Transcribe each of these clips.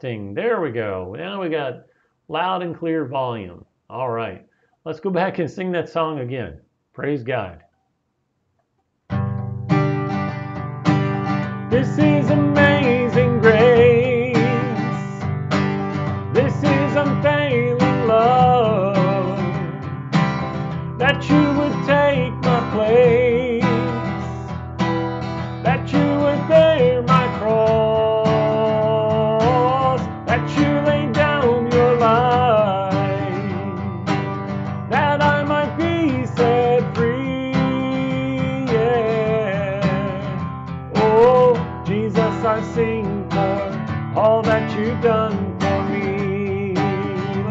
There we go. Now we got loud and clear volume. All right. Let's go back and sing that song again. Praise God. This is a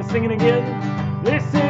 singing again. Listen.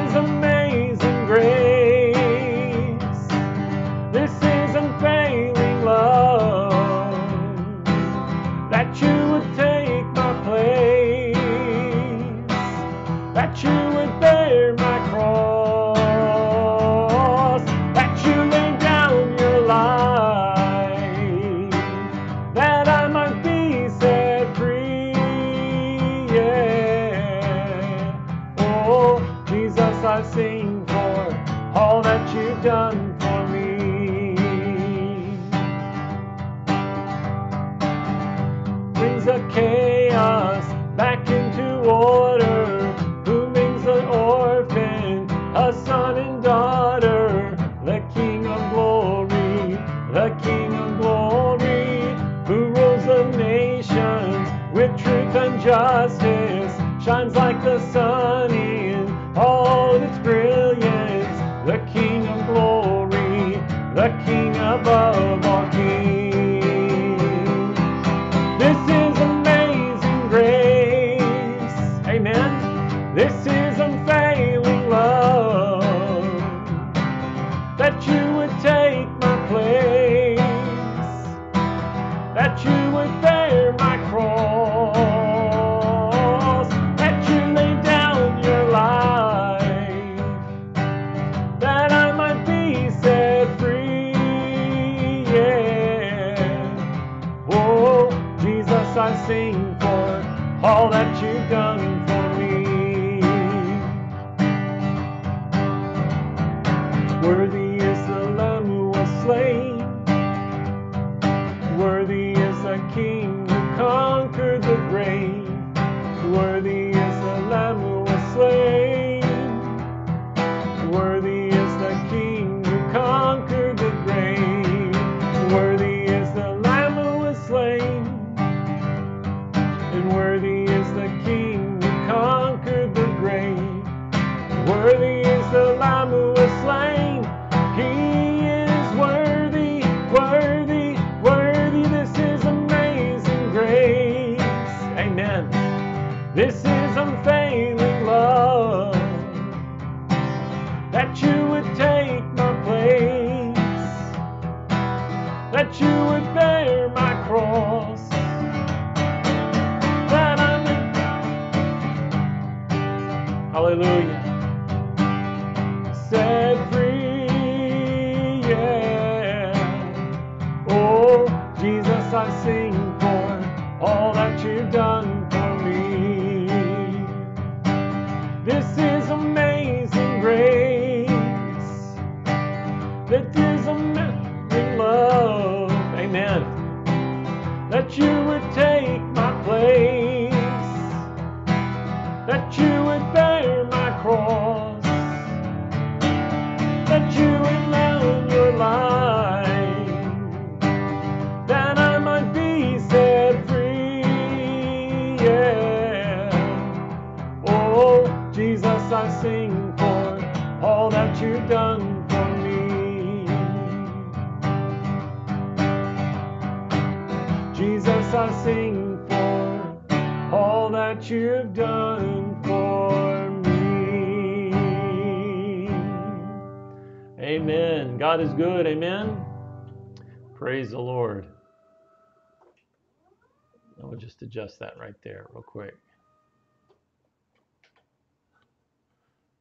We'll just adjust that right there real quick.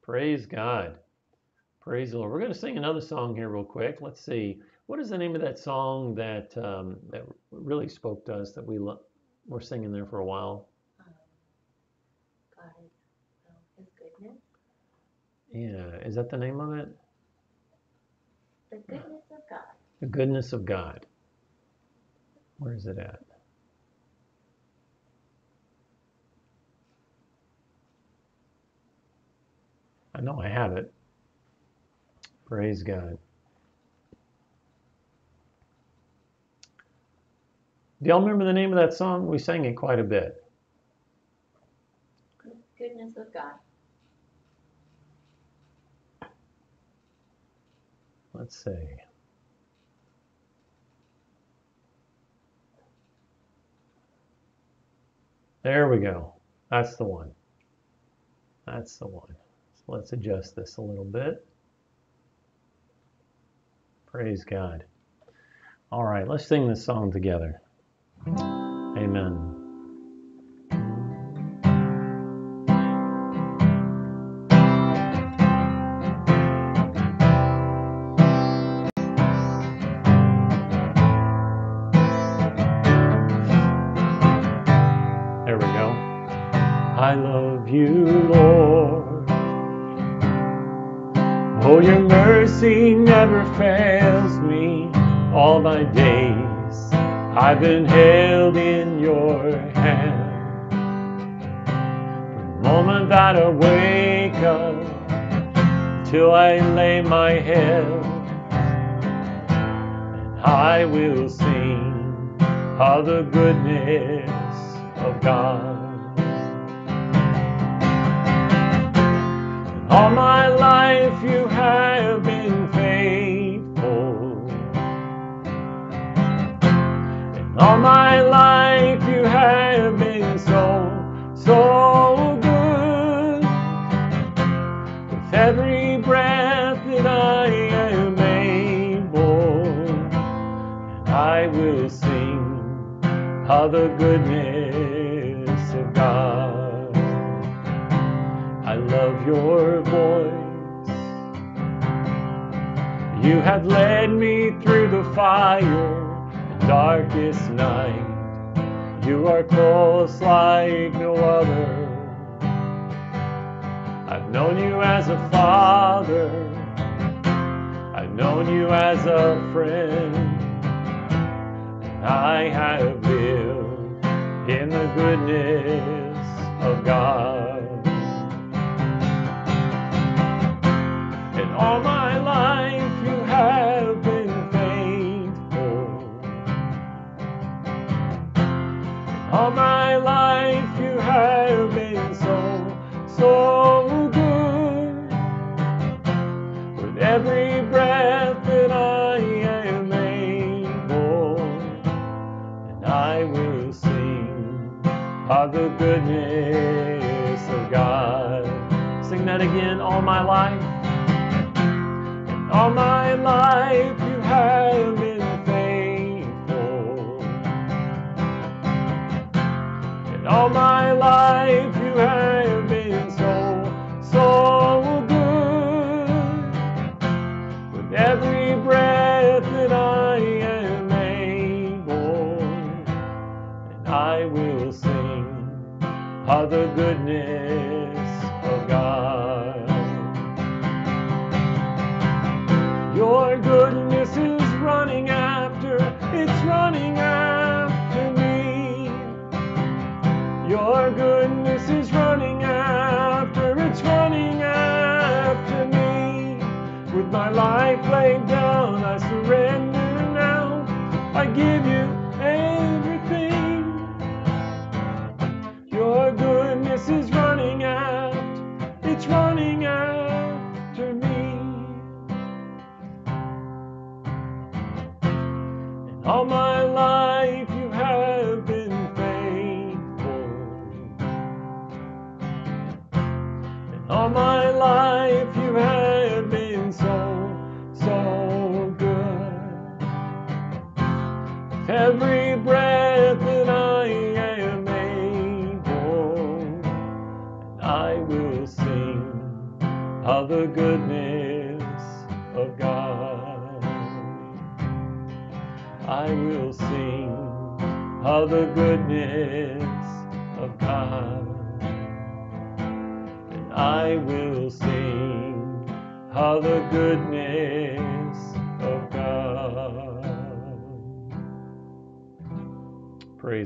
Praise God. Praise the Lord. We're going to sing another song here real quick. Let's see. What is the name of that song that um, that really spoke to us that we lo- were singing there for a while? Um, goodness. Yeah, is that the name of it? The goodness of God. The goodness of God. Where is it at? I know I have it. Praise God. Do y'all remember the name of that song? We sang it quite a bit. Goodness of God. Let's see. There we go. That's the one. That's the one. Let's adjust this a little bit. Praise God. All right, let's sing this song together. I've been held in your hand. From the moment that I wake up till I lay my head, and I will sing of the goodness of God. I will sing of the goodness of God. I love your voice. You have led me through the fire and darkest night. You are close like no other. I've known you as a father. I've known you as a friend. I have lived in the goodness of God. And all my life you have been faithful. All my the goodness of God. Sing that again, all my life. And all my life you have been faithful. And all my life you have the goodness of God. Your goodness is running after, it's running after me. Your goodness is running after, it's running after me. With my life laid down, I surrender now. I give you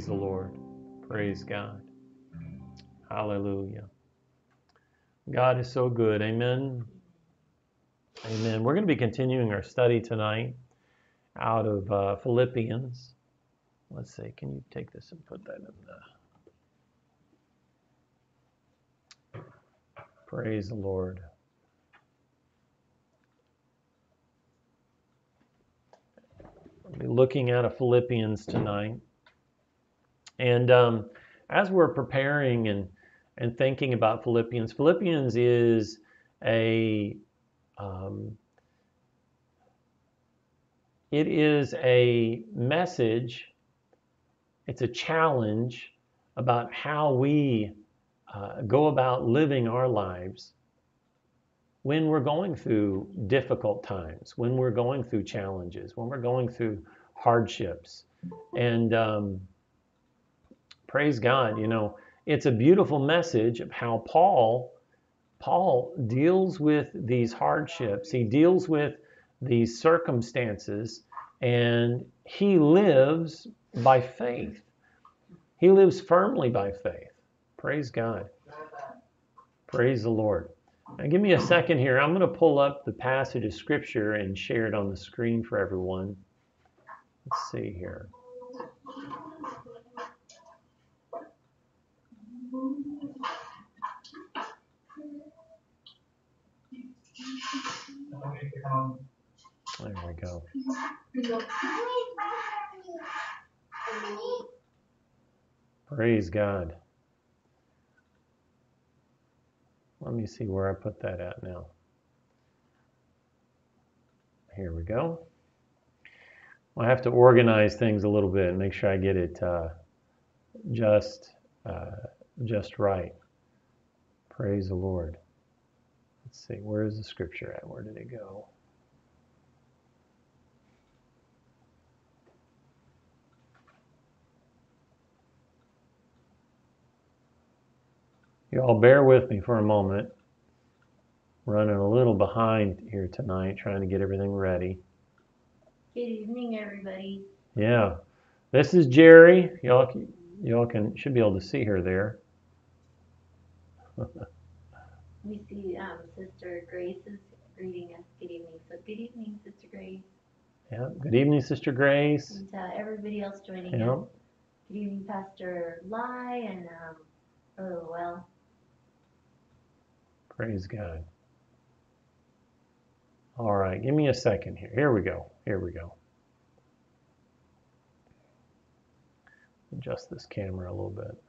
Praise the Lord. Praise God. Hallelujah. God is so good. Amen. Amen. We're going to be continuing our study tonight out of uh, Philippians. Let's see. Can you take this and put that in the. Praise the Lord. We'll be looking at a Philippians tonight. And um, as we're preparing and, and thinking about Philippians, Philippians is a um, it is a message, it's a challenge about how we uh, go about living our lives when we're going through difficult times, when we're going through challenges, when we're going through hardships. And um, praise God, you know, it's a beautiful message of how Paul Paul deals with these hardships. He deals with these circumstances and he lives by faith. He lives firmly by faith. Praise God. Praise the Lord. Now, give me a second here. I'm going to pull up the passage of scripture and share it on the screen for everyone. Let's see here. There we go. Praise God. Let me see where I put that at now. Here we go. I have to organize things a little bit and make sure I get it uh, just uh, just right. Praise the Lord. Let's see, where is the scripture at? Where did it go? You all bear with me for a moment. Running a little behind here tonight, trying to get everything ready. Good evening, everybody. Yeah, this is Jerry. Y'all, can- y'all can should be able to see her there. We see um, Sister Grace is greeting us. Good evening. So, good evening, Sister Grace, Yeah. Good evening, Sister Grace. and uh, everybody else joining Yeah. us. Good evening, Pastor Lai and um, Brother Well. Praise God. All right, give me a second here. Here we go. Here we go. Adjust this camera a little bit.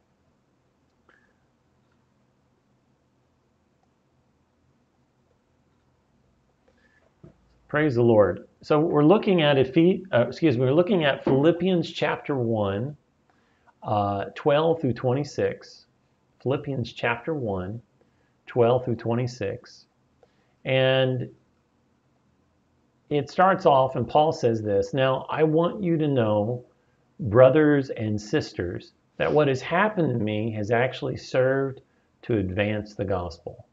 Praise the Lord. So we're looking at Ephe- uh, excuse me, we're looking at Philippians chapter 1, uh, 12 through 26. Philippians chapter 1, 12 through 26. And it starts off, and Paul says this Now, I want you to know, brothers and sisters, that what has happened to me has actually served to advance the gospel.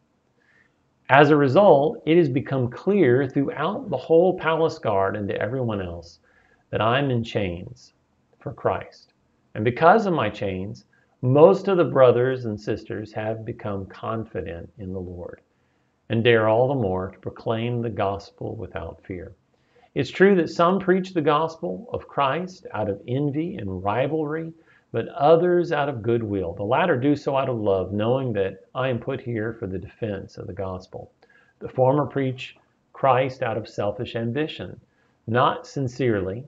As a result, it has become clear throughout the whole palace guard and to everyone else that I'm in chains for Christ. And because of my chains, most of the brothers and sisters have become confident in the Lord and dare all the more to proclaim the gospel without fear. It's true that some preach the gospel of Christ out of envy and rivalry, but others out of goodwill. The latter do so out of love, knowing that I am put here for the defense of the gospel. The former preach Christ out of selfish ambition, not sincerely,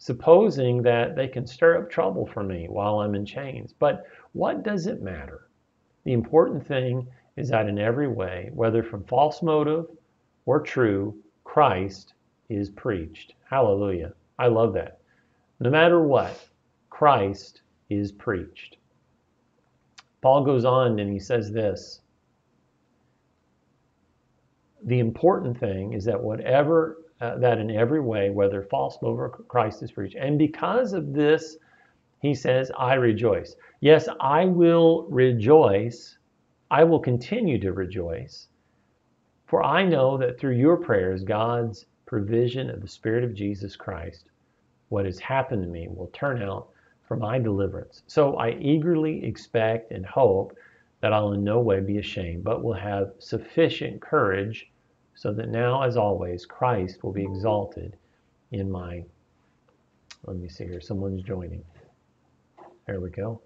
supposing that they can stir up trouble for me while I'm in chains. But what does it matter? The important thing is that in every way, whether from false motive or true, Christ is preached. Hallelujah. I love that. No matter what, Christ is preached. Paul goes on and he says this The important thing is that whatever, uh, that in every way, whether false or Christ is preached. And because of this, he says, I rejoice. Yes, I will rejoice. I will continue to rejoice. For I know that through your prayers, God's provision of the Spirit of Jesus Christ, what has happened to me will turn out for my deliverance. So I eagerly expect and hope that I'll in no way be ashamed, but will have sufficient courage so that now, as always, Christ will be exalted in my. Let me see here, someone's joining. There we go.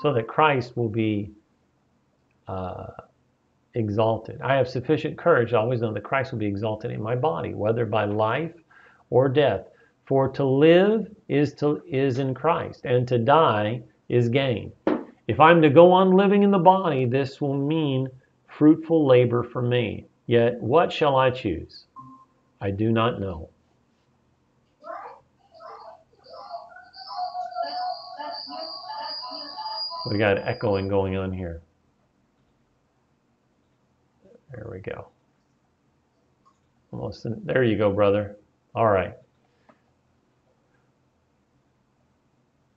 So that Christ will be uh, exalted. I have sufficient courage to always know that Christ will be exalted in my body, whether by life or death. For to live is to is in Christ, and to die is gain. If I'm to go on living in the body, this will mean fruitful labor for me. Yet what shall I choose? I do not know. We got echoing going on here. There we go. Almost in, there you go, brother. All right.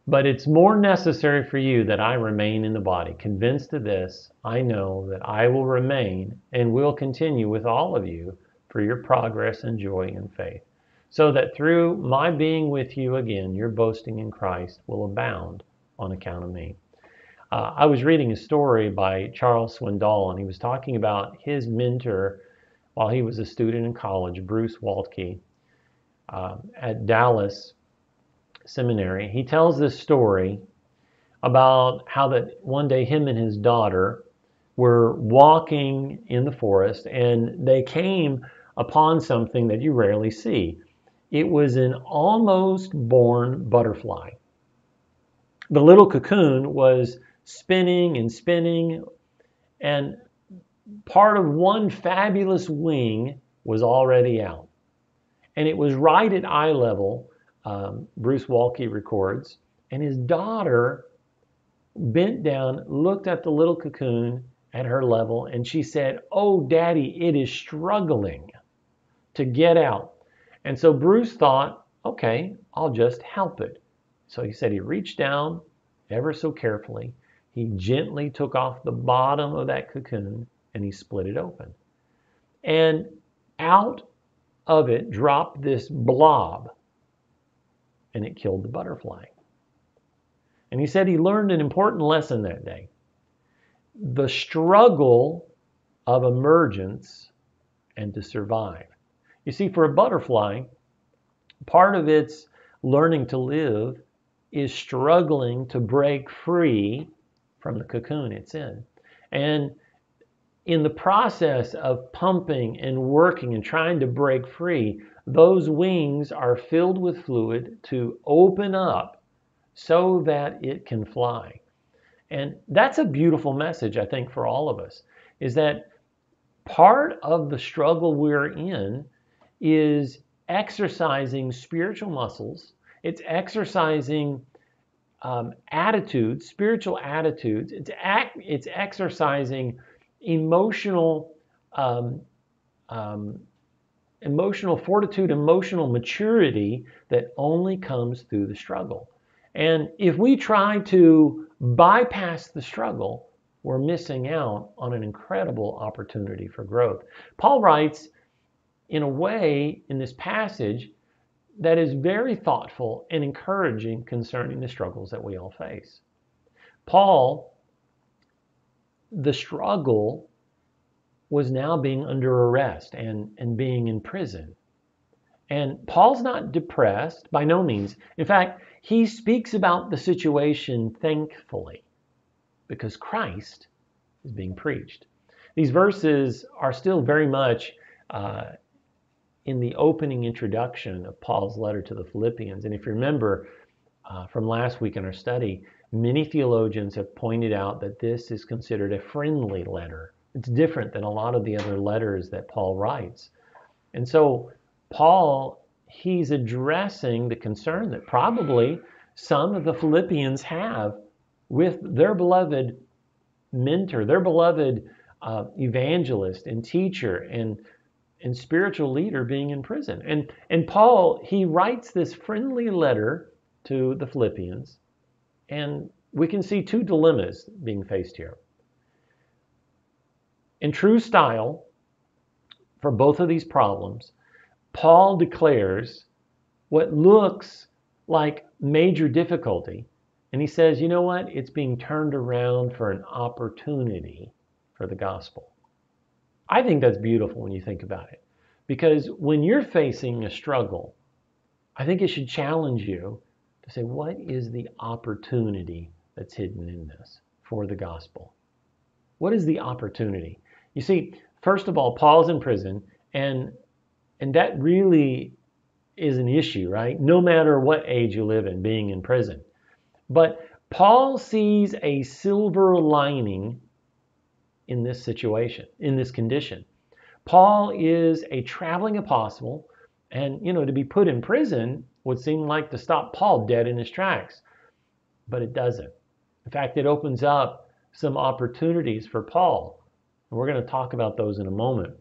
But it's more necessary for you that I remain in the body. Convinced of this, I know that I will remain and will continue with all of you for your progress and joy in faith, so that through my being with you again, your boasting in Christ will abound on account of me. Uh, I was reading a story by Charles Swindoll, and he was talking about his mentor while he was a student in college, Bruce Waltke, uh, at Dallas Seminary. He tells this story about how that one day him and his daughter were walking in the forest and they came upon something that you rarely see. It was an almost born butterfly. The little cocoon was spinning and spinning, and part of one fabulous wing was already out. And it was right at eye level, um, Bruce Waltke records, and his daughter bent down, looked at the little cocoon at her level, and she said, Oh, daddy, it is struggling to get out. And so Bruce thought, okay, I'll just help it. So he said he reached down ever so carefully he gently took off the bottom of that cocoon and he split it open. And out of it dropped this blob and it killed the butterfly. And he said he learned an important lesson that day. The struggle of emergence and to survive. You see, for a butterfly, part of its learning to live is struggling to break free from the cocoon it's in. And in the process of pumping and working and trying to break free, those wings are filled with fluid to open up so that it can fly. And that's a beautiful message, I think, for all of us, is that part of the struggle we're in is exercising spiritual muscles. It's exercising um, attitudes, spiritual attitudes. It's act, it's exercising emotional um, um, emotional fortitude, emotional maturity that only comes through the struggle. And if we try to bypass the struggle, we're missing out on an incredible opportunity for growth. Paul writes, in a way, in this passage, that is very thoughtful and encouraging concerning the struggles that we all face. Paul, the struggle was now being under arrest and, and being in prison. And Paul's not depressed, by no means. In fact, he speaks about the situation thankfully because Christ is being preached. These verses are still very much uh, in the opening introduction of Paul's letter to the Philippians. And if you remember uh, from last week in our study, many theologians have pointed out that this is considered a friendly letter. It's different than a lot of the other letters that Paul writes. And so, Paul, he's addressing the concern that probably some of the Philippians have with their beloved mentor, their beloved uh, evangelist and teacher and and spiritual leader being in prison. And, and Paul, he writes this friendly letter to the Philippians, and we can see two dilemmas being faced here. In true style, for both of these problems, Paul declares what looks like major difficulty. And he says, you know what? It's being turned around for an opportunity for the gospel. I think that's beautiful when you think about it. Because when you're facing a struggle, I think it should challenge you to say, what is the opportunity that's hidden in this for the gospel? What is the opportunity? You see, first of all, Paul's in prison, and and that really is an issue, right? No matter what age you live in, being in prison. But Paul sees a silver lining in this situation, in this condition. Paul is a traveling apostle, and you know, to be put in prison would seem like to stop Paul dead in his tracks, but it doesn't. In fact, it opens up some opportunities for Paul. And we're going to talk about those in a moment.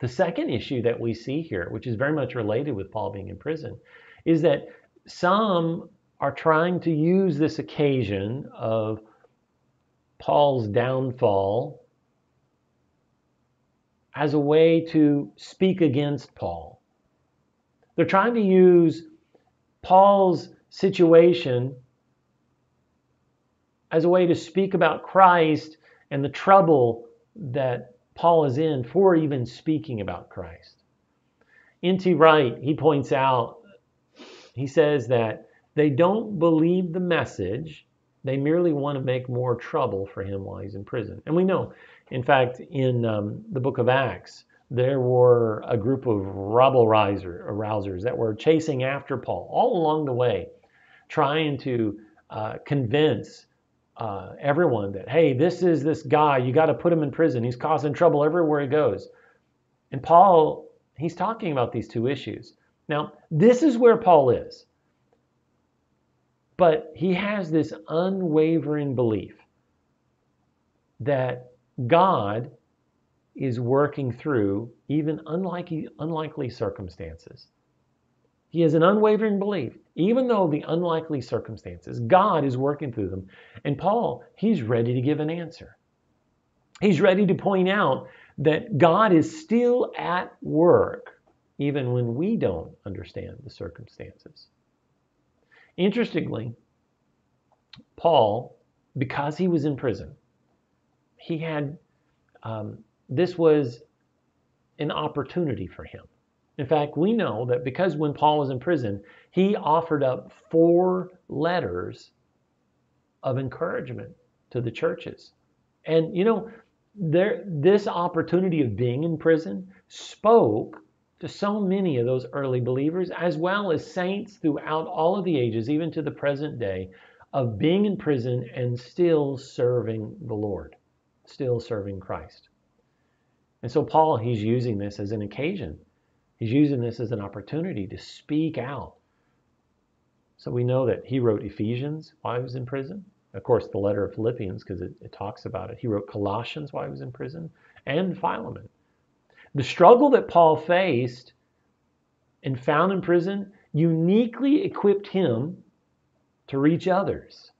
The second issue that we see here, which is very much related with Paul being in prison, is that some are trying to use this occasion of Paul's downfall as a way to speak against Paul. They're trying to use Paul's situation as a way to speak about Christ and the trouble that Paul is in for even speaking about Christ. N.T. Wright, he points out, he says that they don't believe the message, they merely want to make more trouble for him while he's in prison. And we know in fact, in um, the book of Acts, there were a group of rabble rousers that were chasing after Paul all along the way, trying to uh, convince uh, everyone that, hey, this is this guy, you got to put him in prison. He's causing trouble everywhere he goes. And Paul, he's talking about these two issues. Now, this is where Paul is. But he has this unwavering belief that God is working through even unlikely, unlikely circumstances. He has an unwavering belief, even though the unlikely circumstances, God is working through them. And Paul, he's ready to give an answer. He's ready to point out that God is still at work, even when we don't understand the circumstances. Interestingly, Paul, because he was in prison, he had, um, this was an opportunity for him. In fact, we know that because when Paul was in prison, he offered up four letters of encouragement to the churches. And you know, there this opportunity of being in prison spoke to so many of those early believers as well as saints throughout all of the ages even to the present day of being in prison and still serving the Lord still serving Christ. And so, Paul, he's using this as an occasion. He's using this as an opportunity to speak out. So, we know that he wrote Ephesians while he was in prison. Of course, the letter of Philippians, because it, it talks about it. He wrote Colossians while he was in prison, and Philemon. The struggle that Paul faced and found in prison uniquely equipped him to reach others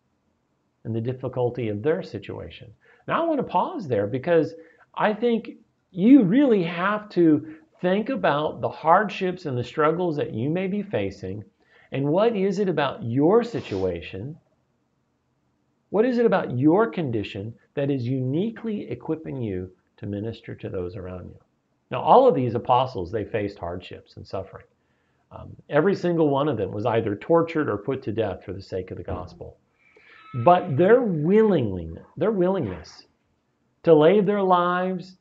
and the difficulty of their situation. Now, I want to pause there because I think you really have to think about the hardships and the struggles that you may be facing and what is it about your situation? What is it about your condition that is uniquely equipping you to minister to those around you? Now, all of these apostles, they faced hardships and suffering. Um, every single one of them was either tortured or put to death for the sake of the gospel. But their willingness, their willingness to lay their lives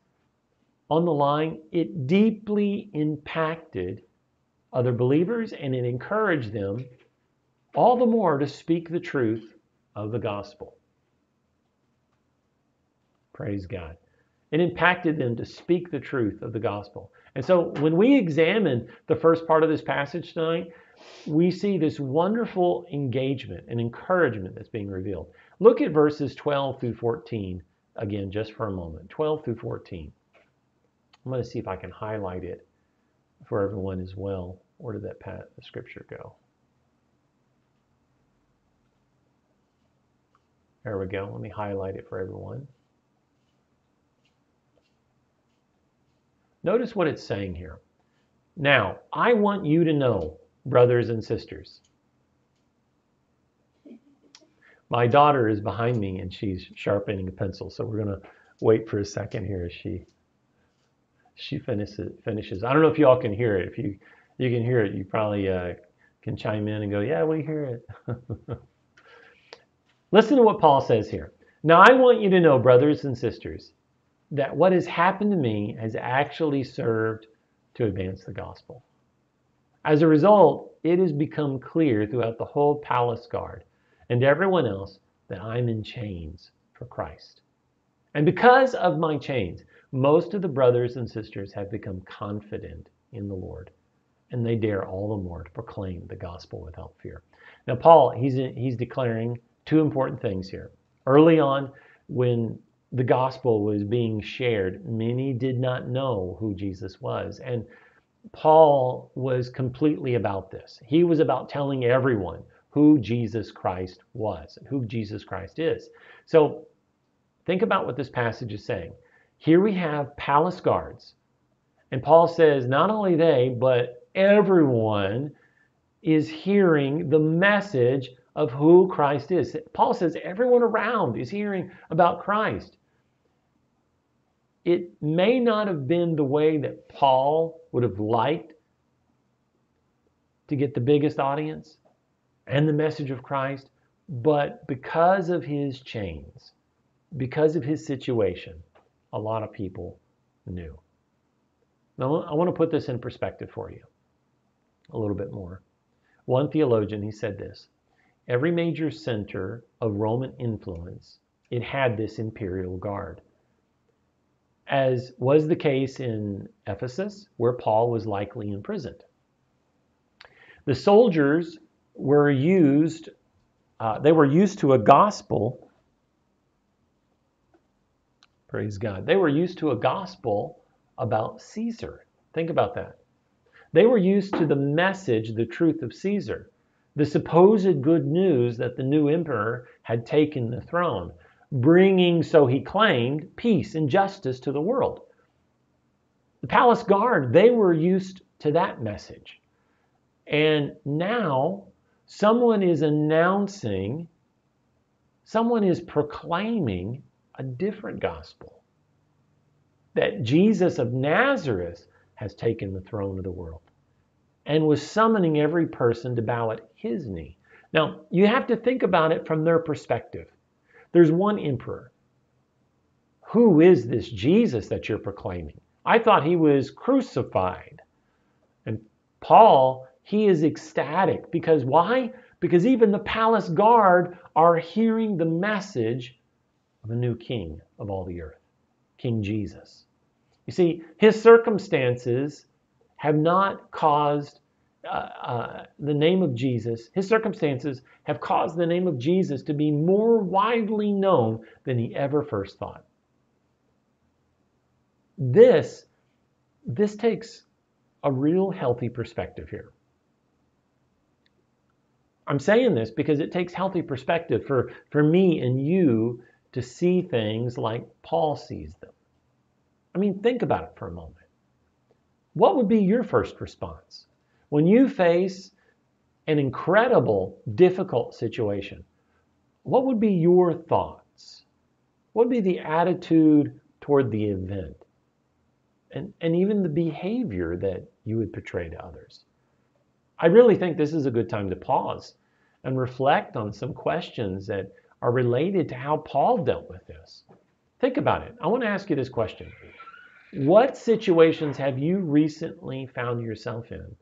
on the line, it deeply impacted other believers and it encouraged them all the more to speak the truth of the gospel. Praise God. It impacted them to speak the truth of the gospel. And so when we examine the first part of this passage tonight, we see this wonderful engagement and encouragement that's being revealed. Look at verses 12 through 14 again just for a moment 12 through 14. I'm going to see if I can highlight it for everyone as well. Where did that pat, the scripture go? There we go. Let me highlight it for everyone. Notice what it's saying here. Now, I want you to know, brothers and sisters. My daughter is behind me and she's sharpening a pencil, so we're going to wait for a second here as she she finishes finishes. I don't know if you all can hear it. If you you can hear it, you probably uh, can chime in and go, "Yeah, we hear it." Listen to what Paul says here. Now, I want you to know, brothers and sisters, that what has happened to me has actually served to advance the gospel. As a result, it has become clear throughout the whole palace guard and everyone else that I'm in chains for Christ. And because of my chains, most of the brothers and sisters have become confident in the Lord, and they dare all the more to proclaim the gospel without fear. Now, Paul, he's, he's declaring two important things here. Early on, when the gospel was being shared, many did not know who Jesus was. And Paul was completely about this. He was about telling everyone who Jesus Christ was and who Jesus Christ is. So think about what this passage is saying. Here we have palace guards. And Paul says not only they, but everyone is hearing the message of who Christ is. Paul says everyone around is hearing about Christ. It may not have been the way that Paul would have liked to get the biggest audience and the message of Christ, but because of his chains, because of his situation, a lot of people knew. Now, I want to put this in perspective for you a little bit more. One theologian, he said this every major center of Roman influence, it had this imperial guard. As was the case in Ephesus, where Paul was likely imprisoned. The soldiers were used, uh, they were used to a gospel Praise God. They were used to a gospel about Caesar. Think about that. They were used to the message, the truth of Caesar, the supposed good news that the new emperor had taken the throne, bringing, so he claimed, peace and justice to the world. The palace guard, they were used to that message. And now someone is announcing, someone is proclaiming a different gospel that Jesus of Nazareth has taken the throne of the world and was summoning every person to bow at his knee. Now, you have to think about it from their perspective. There's one emperor. Who is this Jesus that you're proclaiming? I thought he was crucified. And Paul, he is ecstatic because why? Because even the palace guard are hearing the message of a new king of all the earth, King Jesus. You see, his circumstances have not caused uh, uh, the name of Jesus, his circumstances have caused the name of Jesus to be more widely known than he ever first thought. This, this takes a real healthy perspective here. I'm saying this because it takes healthy perspective for, for me and you to see things like Paul sees them. I mean, think about it for a moment. What would be your first response when you face an incredible, difficult situation? What would be your thoughts? What would be the attitude toward the event? And, and even the behavior that you would portray to others. I really think this is a good time to pause and reflect on some questions that are related to how Paul dealt with this. Think about it. I want to ask you this question What situations have you recently found yourself in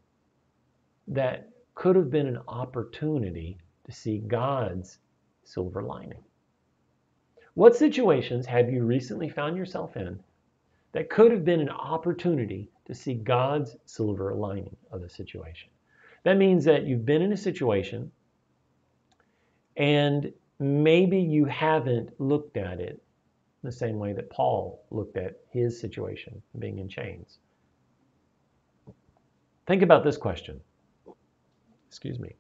that could have been an opportunity to see God's silver lining? What situations have you recently found yourself in that could have been an opportunity to see God's silver lining of the situation? That means that you've been in a situation and maybe you haven't looked at it the same way that Paul looked at his situation being in chains. Think about this question. Excuse me.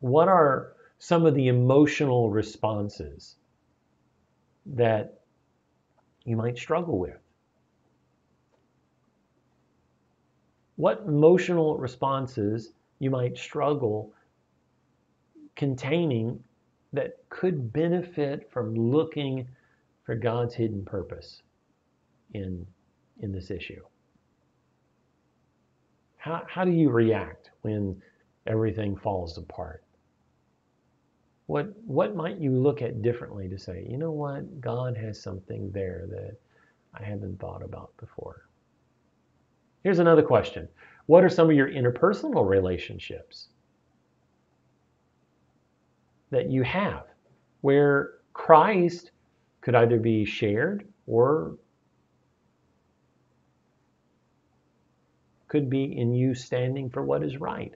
What are some of the emotional responses that you might struggle with? what emotional responses you might struggle containing that could benefit from looking for God's hidden purpose in, in this issue? How, how do you react when everything falls apart? What, what might you look at differently to say, you know what, God has something there that I haven't thought about before? Here's another question What are some of your interpersonal relationships that you have where Christ could either be shared or could be in you standing for what is right?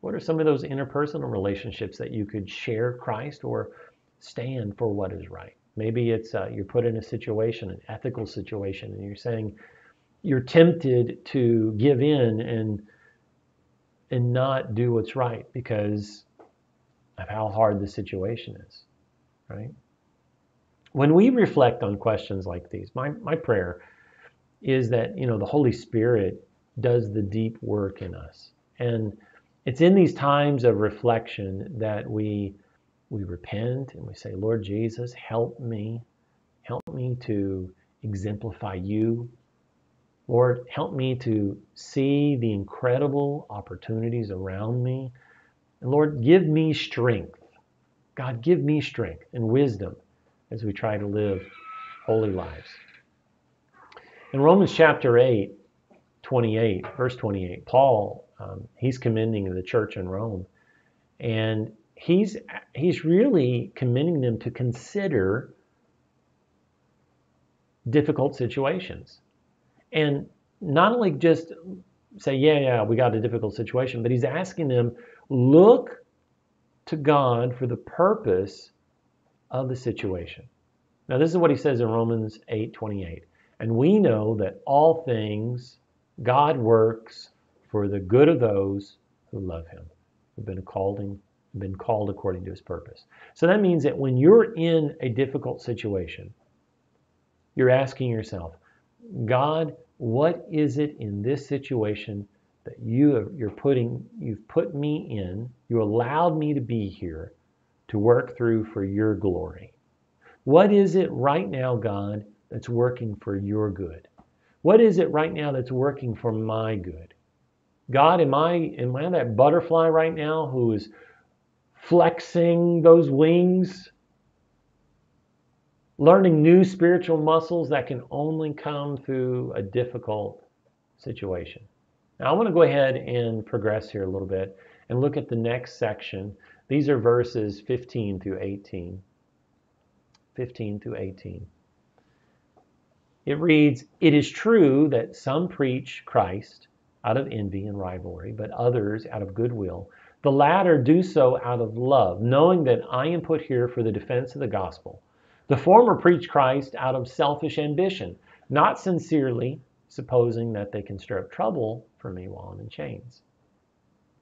What are some of those interpersonal relationships that you could share Christ or stand for what is right? Maybe it's uh, you're put in a situation, an ethical situation, and you're saying you're tempted to give in and and not do what's right because of how hard the situation is, right? When we reflect on questions like these, my, my prayer is that you know the Holy Spirit does the deep work in us. And it's in these times of reflection that we we repent and we say, Lord Jesus, help me. Help me to exemplify you. Lord, help me to see the incredible opportunities around me. And Lord, give me strength. God, give me strength and wisdom as we try to live holy lives. In Romans chapter 8, 28, verse 28, Paul, um, he's commending the church in Rome. And he's, he's really commending them to consider difficult situations. And not only just say, yeah, yeah, we got a difficult situation, but he's asking them, look to God for the purpose of the situation. Now, this is what he says in Romans 8 28. And we know that all things God works for the good of those who love him, who've been called, been called according to his purpose. So that means that when you're in a difficult situation, you're asking yourself, God, what is it in this situation that you have, you're putting, you've put me in, you allowed me to be here to work through for your glory? What is it right now, God, that's working for your good? What is it right now that's working for my good? God, am I am I that butterfly right now who is flexing those wings, learning new spiritual muscles that can only come through a difficult situation? Now, I want to go ahead and progress here a little bit and look at the next section. These are verses 15 through 18. 15 through 18. It reads, It is true that some preach Christ out of envy and rivalry, but others out of goodwill. The latter do so out of love, knowing that I am put here for the defense of the gospel. The former preach Christ out of selfish ambition, not sincerely, supposing that they can stir up trouble for me while I'm in chains.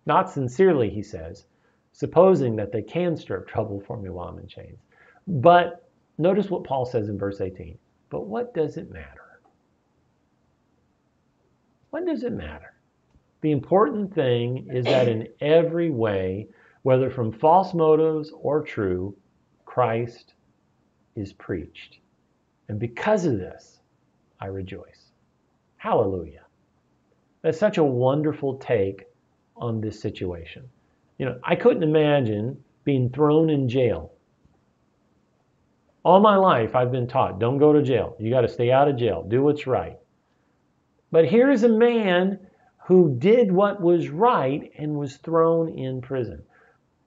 Not sincerely, he says, supposing that they can stir up trouble for me while I'm in chains. But notice what Paul says in verse 18 but what does it matter? What does it matter? The important thing is that in every way, whether from false motives or true, Christ is preached. And because of this, I rejoice. Hallelujah. That's such a wonderful take on this situation. You know, I couldn't imagine being thrown in jail all my life, I've been taught don't go to jail. You got to stay out of jail, do what's right. But here's a man who did what was right and was thrown in prison.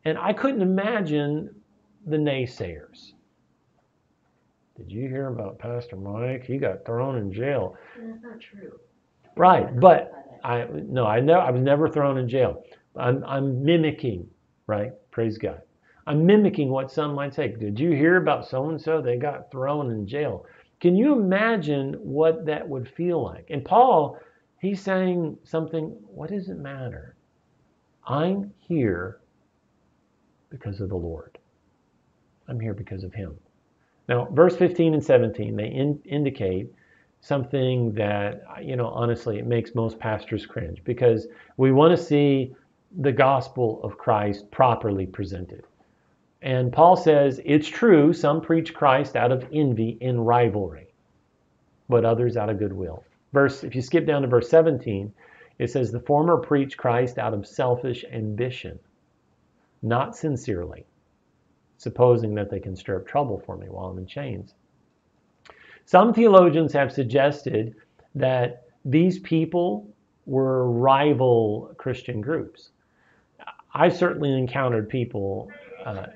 And I couldn't imagine the naysayers. Did you hear about Pastor Mike? He got thrown in jail. That's not true. Right, but I no, I know I was never thrown in jail. I'm, I'm mimicking, right? Praise God. I'm mimicking what some might say. Did you hear about so and so? They got thrown in jail. Can you imagine what that would feel like? And Paul, he's saying something, what does it matter? I'm here because of the Lord. I'm here because of Him. Now, verse 15 and 17, they in, indicate something that, you know, honestly, it makes most pastors cringe because we want to see the gospel of Christ properly presented. And Paul says, it's true, some preach Christ out of envy and rivalry, but others out of goodwill. Verse, if you skip down to verse 17, it says, the former preach Christ out of selfish ambition, not sincerely, supposing that they can stir up trouble for me while I'm in chains. Some theologians have suggested that these people were rival Christian groups. I've certainly encountered people uh,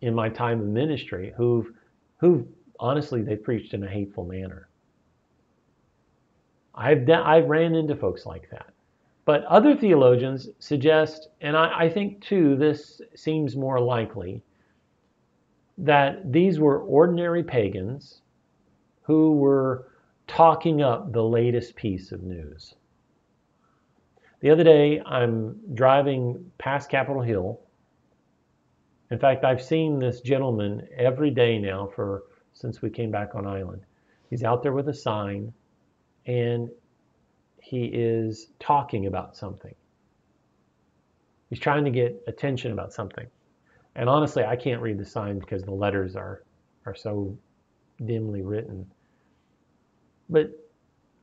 in my time of ministry who've, who've honestly, they preached in a hateful manner. I've, I've ran into folks like that. But other theologians suggest, and I, I think too, this seems more likely, that these were ordinary pagans who were talking up the latest piece of news. The other day, I'm driving past Capitol Hill. In fact, I've seen this gentleman every day now for since we came back on island. He's out there with a sign and he is talking about something. He's trying to get attention about something. And honestly, I can't read the sign because the letters are are so dimly written. But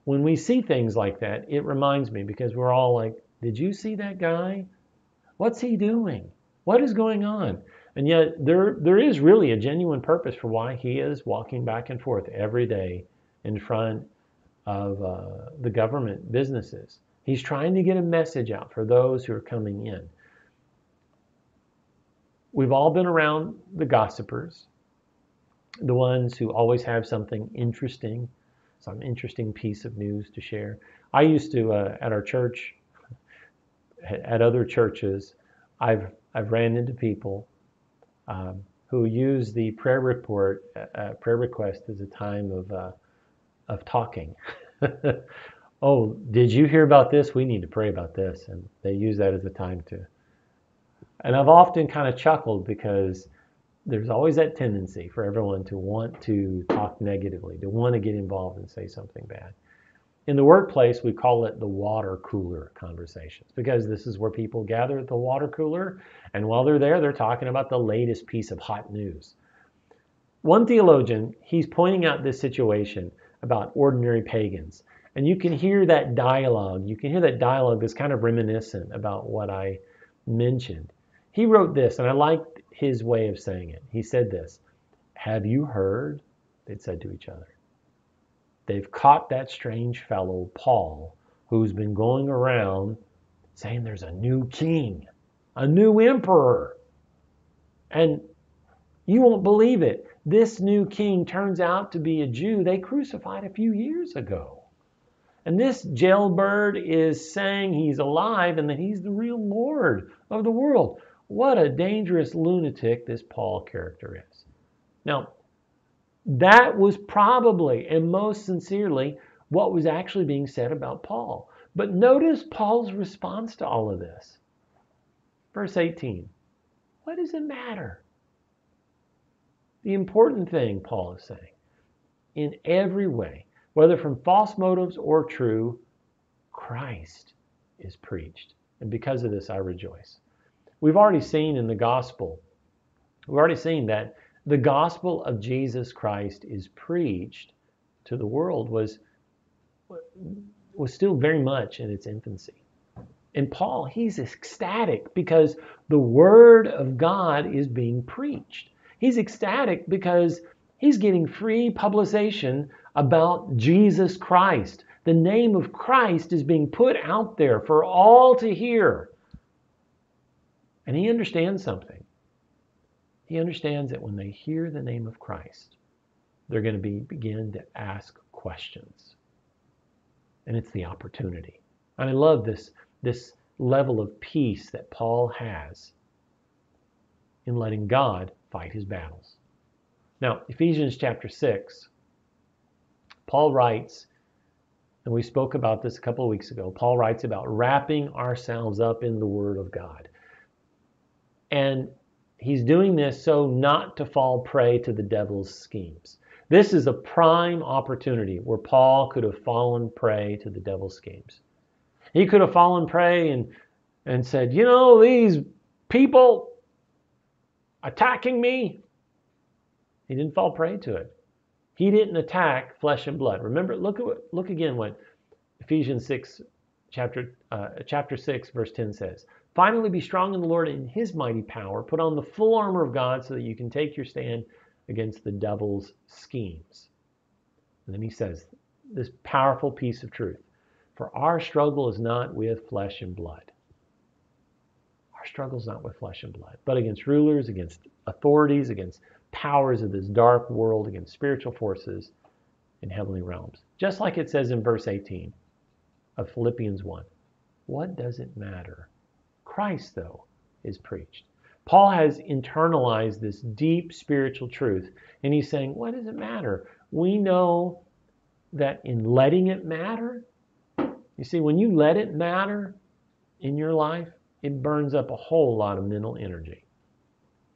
when we see things like that, it reminds me because we're all like, Did you see that guy? What's he doing? What is going on? And yet, there, there is really a genuine purpose for why he is walking back and forth every day in front of uh, the government businesses. He's trying to get a message out for those who are coming in. We've all been around the gossipers, the ones who always have something interesting some interesting piece of news to share. I used to uh, at our church, at other churches, I've I've ran into people um, who use the prayer report, uh, uh prayer request as a time of uh, of talking. oh, did you hear about this? We need to pray about this, and they use that as a time to. And I've often kind of chuckled because there's always that tendency for everyone to want to talk negatively, to want to get involved and say something bad. In the workplace, we call it the water cooler conversations because this is where people gather at the water cooler, and while they're there, they're talking about the latest piece of hot news. One theologian, he's pointing out this situation about ordinary pagans, and you can hear that dialogue. You can hear that dialogue is kind of reminiscent about what I mentioned. He wrote this, and I liked his way of saying it. He said this Have you heard? They'd said to each other. They've caught that strange fellow, Paul, who's been going around saying there's a new king, a new emperor. And you won't believe it. This new king turns out to be a Jew they crucified a few years ago. And this jailbird is saying he's alive and that he's the real Lord of the world. What a dangerous lunatic this Paul character is. Now, that was probably and most sincerely what was actually being said about Paul. But notice Paul's response to all of this. Verse 18 What does it matter? The important thing, Paul is saying, in every way, whether from false motives or true, Christ is preached. And because of this, I rejoice. We've already seen in the gospel, we've already seen that the gospel of Jesus Christ is preached to the world was, was still very much in its infancy. And Paul, he's ecstatic because the word of God is being preached. He's ecstatic because he's getting free publication about Jesus Christ. The name of Christ is being put out there for all to hear. And he understands something. He understands that when they hear the name of Christ, they're going to be, begin to ask questions. And it's the opportunity. And I love this, this level of peace that Paul has in letting God fight his battles. Now, Ephesians chapter 6, Paul writes, and we spoke about this a couple of weeks ago. Paul writes about wrapping ourselves up in the Word of God. And he's doing this so not to fall prey to the devil's schemes. This is a prime opportunity where Paul could have fallen prey to the devil's schemes. He could have fallen prey and, and said, You know, these people attacking me. He didn't fall prey to it. He didn't attack flesh and blood. Remember, look at look again what Ephesians 6 chapter uh, chapter 6 verse 10 says. Finally be strong in the Lord in his mighty power. Put on the full armor of God so that you can take your stand against the devil's schemes. And then he says this powerful piece of truth. For our struggle is not with flesh and blood. Our struggle is not with flesh and blood, but against rulers, against authorities, against powers of this dark world, against spiritual forces in heavenly realms. Just like it says in verse 18 of Philippians 1. What does it matter? Christ, though, is preached. Paul has internalized this deep spiritual truth, and he's saying, What does it matter? We know that in letting it matter, you see, when you let it matter in your life, it burns up a whole lot of mental energy.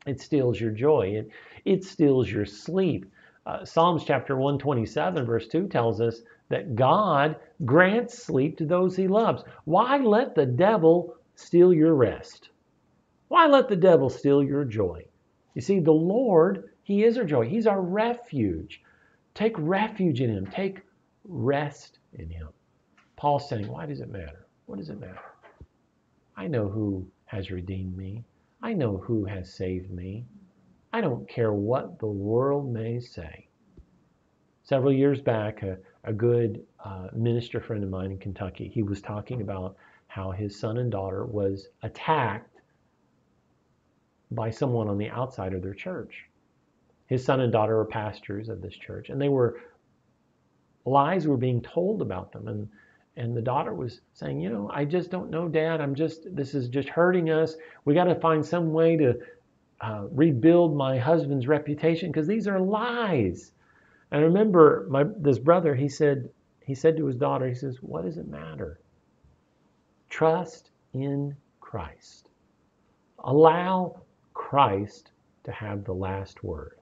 It steals your joy, it, it steals your sleep. Uh, Psalms chapter 127, verse 2 tells us that God grants sleep to those he loves. Why let the devil steal your rest? Why let the devil steal your joy? You see, the Lord, He is our joy. He's our refuge. Take refuge in Him. Take rest in Him. Paul's saying, Why does it matter? What does it matter? I know who has redeemed me. I know who has saved me. I don't care what the world may say. Several years back, a, a good uh, minister friend of mine in Kentucky, he was talking about how his son and daughter was attacked by someone on the outside of their church. His son and daughter are pastors of this church, and they were lies were being told about them. And and the daughter was saying, you know, I just don't know, Dad. I'm just this is just hurting us. We got to find some way to uh, rebuild my husband's reputation because these are lies. And I remember my this brother. He said he said to his daughter, he says, "What does it matter? Trust in Christ. Allow Christ to have the last word.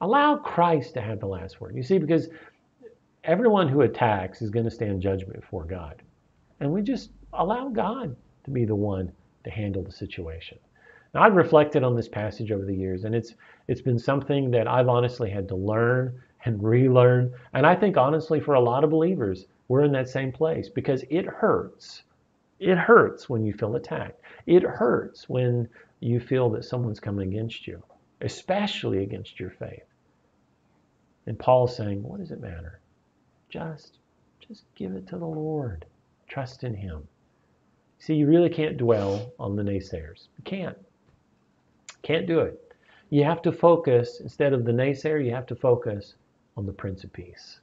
Allow Christ to have the last word. You see, because everyone who attacks is going to stand judgment before God. And we just allow God to be the one to handle the situation. Now, I've reflected on this passage over the years, and it's it's been something that I've honestly had to learn and relearn. And I think honestly, for a lot of believers, we're in that same place because it hurts. It hurts when you feel attacked. It hurts when you feel that someone's coming against you, especially against your faith. And Paul's saying, what does it matter? Just, just give it to the Lord. Trust in Him. See, you really can't dwell on the naysayers. You can't. Can't do it. You have to focus, instead of the naysayer, you have to focus on the Prince of Peace.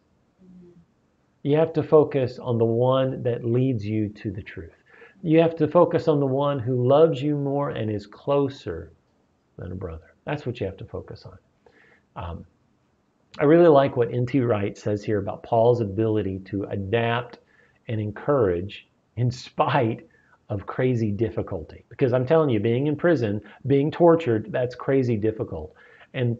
You have to focus on the one that leads you to the truth. You have to focus on the one who loves you more and is closer than a brother. That's what you have to focus on. Um, I really like what N.T. Wright says here about Paul's ability to adapt and encourage in spite of crazy difficulty. Because I'm telling you, being in prison, being tortured, that's crazy difficult. And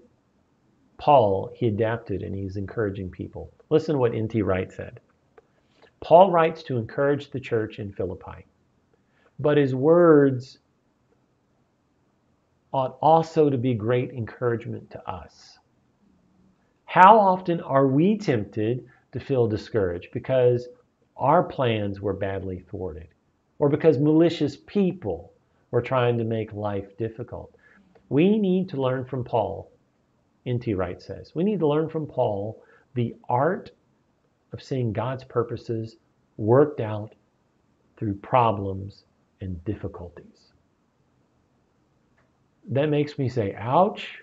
Paul, he adapted and he's encouraging people. Listen to what N.T. Wright said. Paul writes to encourage the church in Philippi but his words ought also to be great encouragement to us. How often are we tempted to feel discouraged because our plans were badly thwarted or because malicious people were trying to make life difficult? We need to learn from Paul, N.T. Wright says. We need to learn from Paul the art of seeing God's purposes worked out through problems and difficulties. That makes me say, ouch,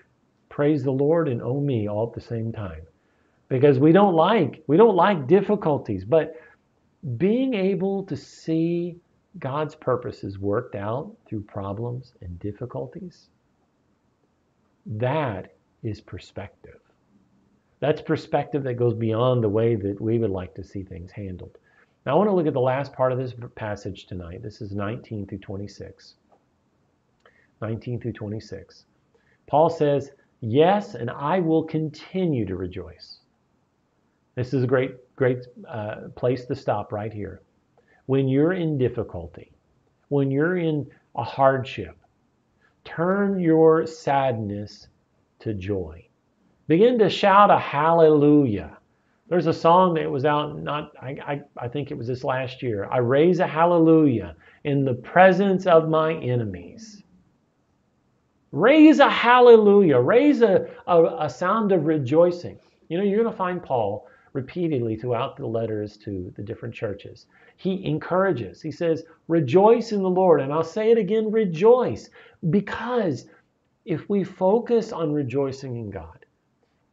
praise the Lord, and oh me all at the same time. Because we don't like, we don't like difficulties, but being able to see God's purposes worked out through problems and difficulties, that is perspective. That's perspective that goes beyond the way that we would like to see things handled. Now, I want to look at the last part of this passage tonight. This is 19 through 26. 19 through 26. Paul says, Yes, and I will continue to rejoice. This is a great, great uh, place to stop right here. When you're in difficulty, when you're in a hardship, turn your sadness to joy. Begin to shout a hallelujah. There's a song that was out, not I, I, I think it was this last year. I raise a hallelujah in the presence of my enemies. Raise a hallelujah. Raise a, a, a sound of rejoicing. You know, you're going to find Paul repeatedly throughout the letters to the different churches. He encourages, he says, rejoice in the Lord. And I'll say it again, rejoice. Because if we focus on rejoicing in God,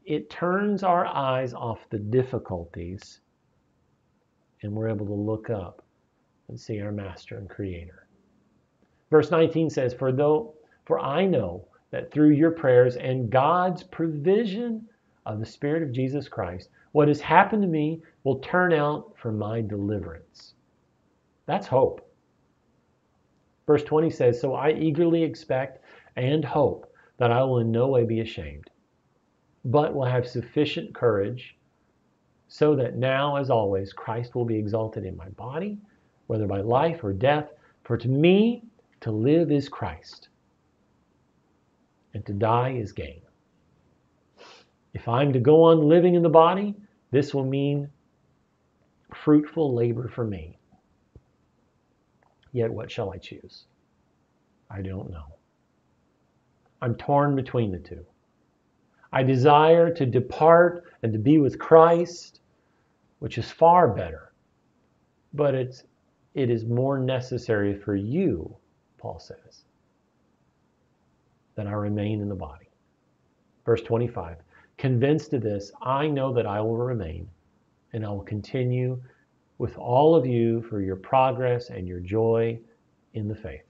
it turns our eyes off the difficulties and we're able to look up and see our master and creator. Verse 19 says, For though for I know that through your prayers and God's provision of the Spirit of Jesus Christ, what has happened to me will turn out for my deliverance. That's hope. Verse 20 says, So I eagerly expect and hope that I will in no way be ashamed, but will have sufficient courage so that now, as always, Christ will be exalted in my body, whether by life or death. For to me, to live is Christ and to die is gain. If I'm to go on living in the body, this will mean fruitful labor for me. Yet what shall I choose? I don't know. I'm torn between the two. I desire to depart and to be with Christ, which is far better. But it's it is more necessary for you, Paul says, that I remain in the body. Verse 25 Convinced of this, I know that I will remain and I will continue with all of you for your progress and your joy in the faith.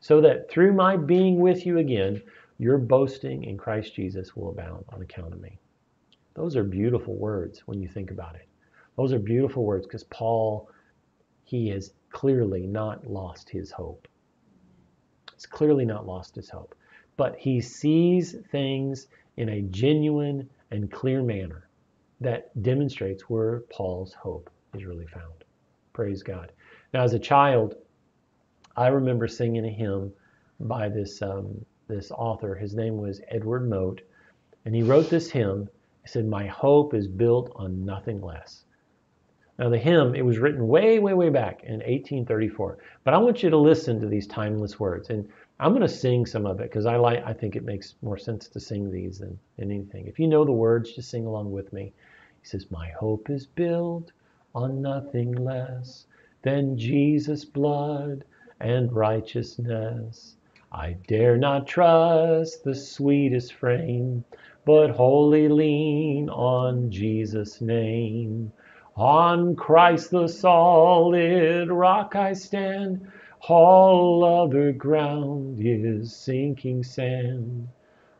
So that through my being with you again, your boasting in Christ Jesus will abound on account of me. Those are beautiful words when you think about it. Those are beautiful words because Paul, he has clearly not lost his hope. He's clearly not lost his hope. But he sees things in a genuine and clear manner that demonstrates where Paul's hope is really found. Praise God. Now, as a child, I remember singing a hymn by this um, this author. His name was Edward Mote, and he wrote this hymn. He said, "My hope is built on nothing less." Now, the hymn, it was written way, way, way back in 1834. But I want you to listen to these timeless words. And I'm going to sing some of it because I like. I think it makes more sense to sing these than, than anything. If you know the words, just sing along with me. He says, "My hope is built on nothing less than Jesus' blood and righteousness. I dare not trust the sweetest frame, but wholly lean on Jesus' name." On Christ the solid rock I stand, all other ground is sinking sand.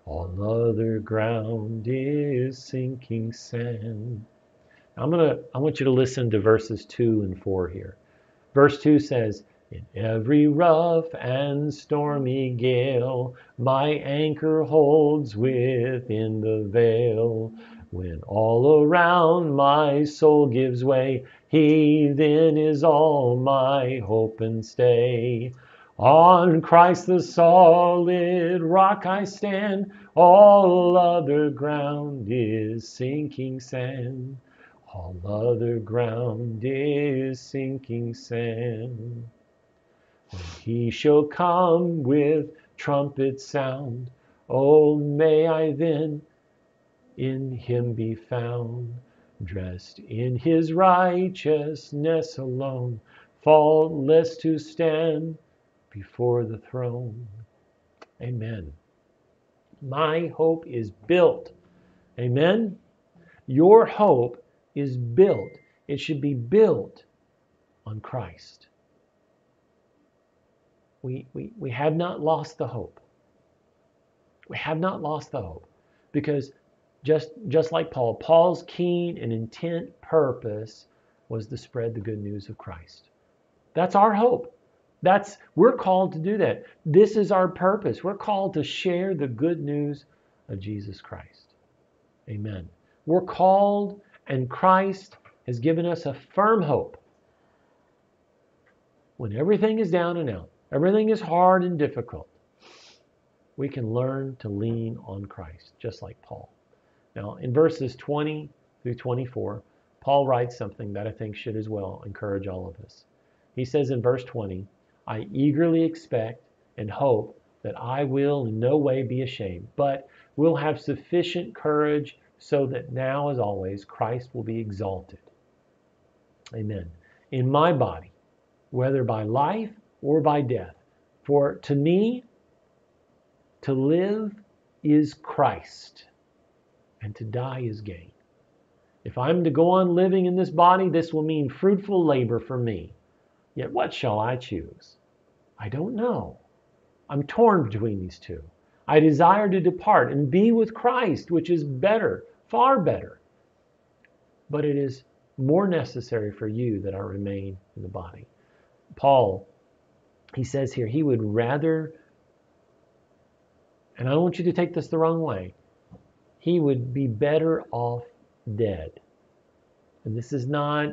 All other ground is sinking sand. I'm gonna I want you to listen to verses 2 and 4 here. Verse 2 says, In every rough and stormy gale, my anchor holds within the veil. When all around my soul gives way, He then is all my hope and stay. On Christ the solid rock I stand, all other ground is sinking sand. All other ground is sinking sand. He shall come with trumpet sound, oh, may I then in him be found, dressed in his righteousness alone, faultless to stand before the throne. Amen. My hope is built. Amen. Your hope is built. It should be built on Christ. We, we, we have not lost the hope. We have not lost the hope because just, just like Paul, Paul's keen and intent purpose was to spread the good news of Christ. That's our hope. That's we're called to do that. This is our purpose. We're called to share the good news of Jesus Christ. Amen. We're called, and Christ has given us a firm hope. When everything is down and out, everything is hard and difficult, we can learn to lean on Christ, just like Paul. Now, in verses 20 through 24, Paul writes something that I think should as well encourage all of us. He says in verse 20, I eagerly expect and hope that I will in no way be ashamed, but will have sufficient courage so that now, as always, Christ will be exalted. Amen. In my body, whether by life or by death. For to me, to live is Christ, and to die is gain. If I'm to go on living in this body, this will mean fruitful labor for me. Yet what shall I choose? I don't know. I'm torn between these two. I desire to depart and be with Christ, which is better, far better. But it is more necessary for you that I remain in the body. Paul, he says here, he would rather, and I don't want you to take this the wrong way, he would be better off dead. And this is not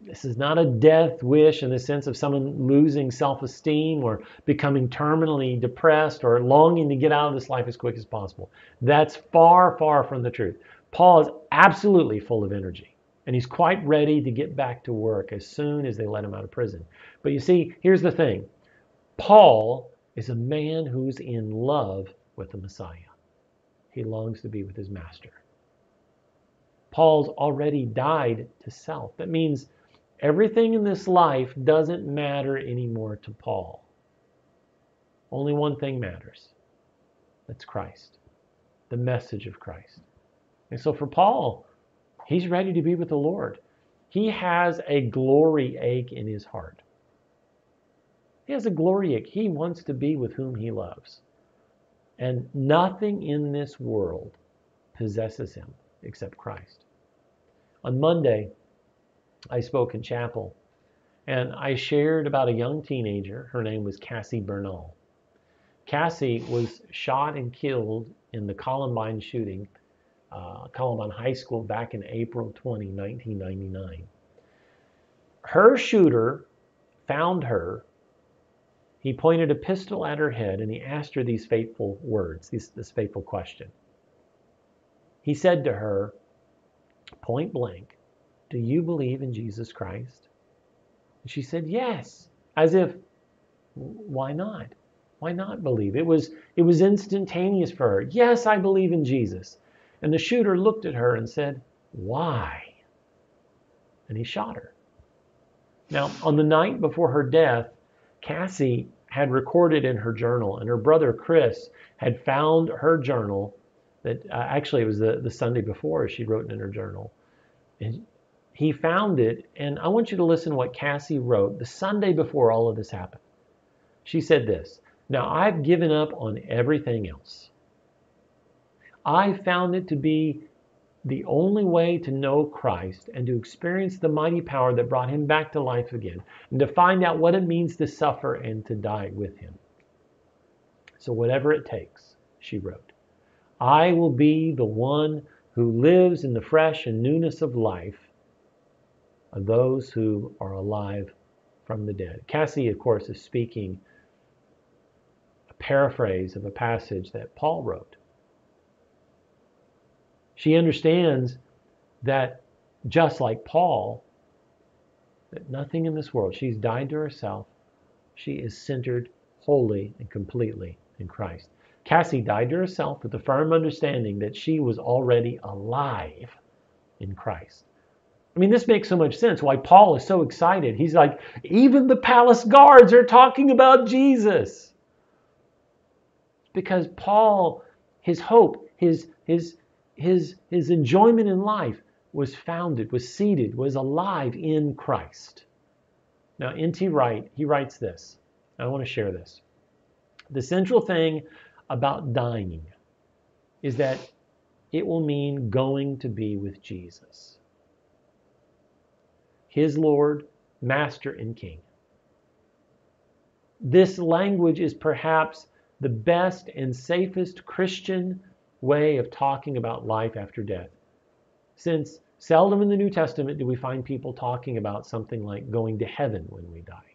this is not a death wish in the sense of someone losing self esteem or becoming terminally depressed or longing to get out of this life as quick as possible. That's far, far from the truth. Paul is absolutely full of energy and he's quite ready to get back to work as soon as they let him out of prison. But you see, here's the thing Paul is a man who's in love with the Messiah, he longs to be with his master. Paul's already died to self. That means Everything in this life doesn't matter anymore to Paul. Only one thing matters that's Christ, the message of Christ. And so for Paul, he's ready to be with the Lord. He has a glory ache in his heart. He has a glory ache. He wants to be with whom he loves. And nothing in this world possesses him except Christ. On Monday, I spoke in chapel and I shared about a young teenager. Her name was Cassie Bernall. Cassie was shot and killed in the Columbine shooting, uh, Columbine High School back in April 20, 1999. Her shooter found her. He pointed a pistol at her head and he asked her these fateful words, this, fateful question. He said to her, point blank, do you believe in Jesus Christ? And she said, Yes. As if, why not? Why not believe? It was, it was instantaneous for her. Yes, I believe in Jesus. And the shooter looked at her and said, Why? And he shot her. Now, on the night before her death, Cassie had recorded in her journal, and her brother Chris had found her journal. That uh, actually it was the, the Sunday before she wrote in her journal. And he found it, and I want you to listen to what Cassie wrote the Sunday before all of this happened. She said this Now I've given up on everything else. I found it to be the only way to know Christ and to experience the mighty power that brought him back to life again, and to find out what it means to suffer and to die with him. So, whatever it takes, she wrote, I will be the one who lives in the fresh and newness of life of those who are alive from the dead. Cassie, of course, is speaking a paraphrase of a passage that Paul wrote. She understands that just like Paul, that nothing in this world, she's died to herself, she is centered wholly and completely in Christ. Cassie died to herself with the firm understanding that she was already alive in Christ. I mean, this makes so much sense why Paul is so excited. He's like, even the palace guards are talking about Jesus. Because Paul, his hope, his, his, his, his enjoyment in life was founded, was seated, was alive in Christ. Now, N.T. Wright, he writes this. I want to share this. The central thing about dying is that it will mean going to be with Jesus his Lord, Master, and King. This language is perhaps the best and safest Christian way of talking about life after death. Since seldom in the New Testament do we find people talking about something like going to heaven when we die.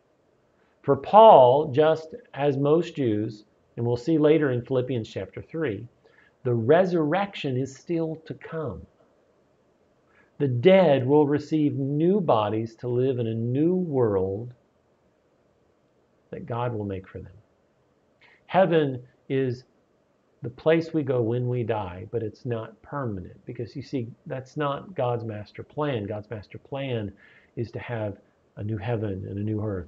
For Paul, just as most Jews, and we'll see later in Philippians chapter 3, the resurrection is still to come. The dead will receive new bodies to live in a new world that God will make for them. Heaven is the place we go when we die, but it's not permanent because you see, that's not God's master plan. God's master plan is to have a new heaven and a new earth,